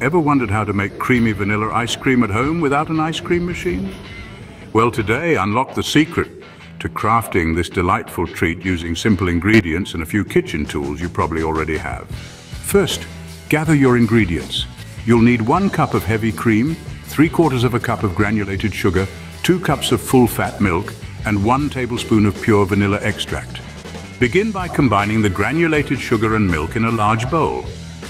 Ever wondered how to make creamy vanilla ice cream at home without an ice cream machine? Well, today, unlock the secret to crafting this delightful treat using simple ingredients and a few kitchen tools you probably already have. First, gather your ingredients. You'll need one cup of heavy cream, three quarters of a cup of granulated sugar, two cups of full-fat milk, and one tablespoon of pure vanilla extract. Begin by combining the granulated sugar and milk in a large bowl.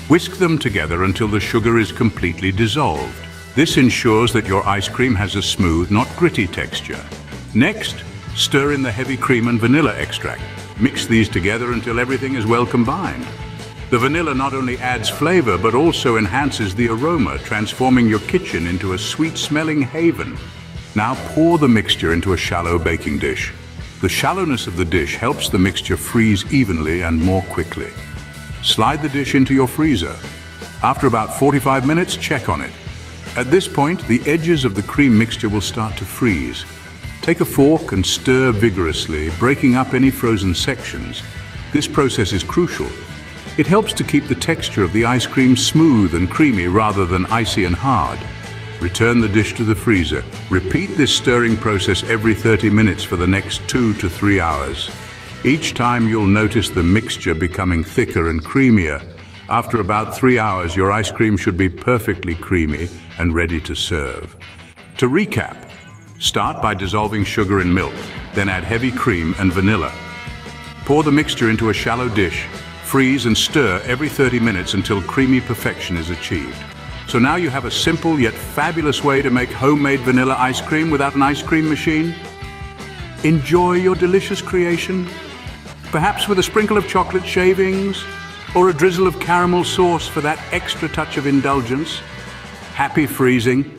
Whisk them together until the sugar is completely dissolved. This ensures that your ice cream has a smooth, not gritty texture. Next, stir in the heavy cream and vanilla extract. Mix these together until everything is well combined. The vanilla not only adds flavor, but also enhances the aroma, transforming your kitchen into a sweet-smelling haven. Now pour the mixture into a shallow baking dish. The shallowness of the dish helps the mixture freeze evenly and more quickly. Slide the dish into your freezer. After about 45 minutes, check on it. At this point, the edges of the cream mixture will start to freeze. Take a fork and stir vigorously, breaking up any frozen sections. This process is crucial. It helps to keep the texture of the ice cream smooth and creamy rather than icy and hard. Return the dish to the freezer. Repeat this stirring process every 30 minutes for the next two to three hours. Each time you'll notice the mixture becoming thicker and creamier. After about three hours, your ice cream should be perfectly creamy and ready to serve. To recap, start by dissolving sugar in milk, then add heavy cream and vanilla. Pour the mixture into a shallow dish, freeze and stir every 30 minutes until creamy perfection is achieved. So now you have a simple yet fabulous way to make homemade vanilla ice cream without an ice cream machine. Enjoy your delicious creation, perhaps with a sprinkle of chocolate shavings or a drizzle of caramel sauce for that extra touch of indulgence. Happy freezing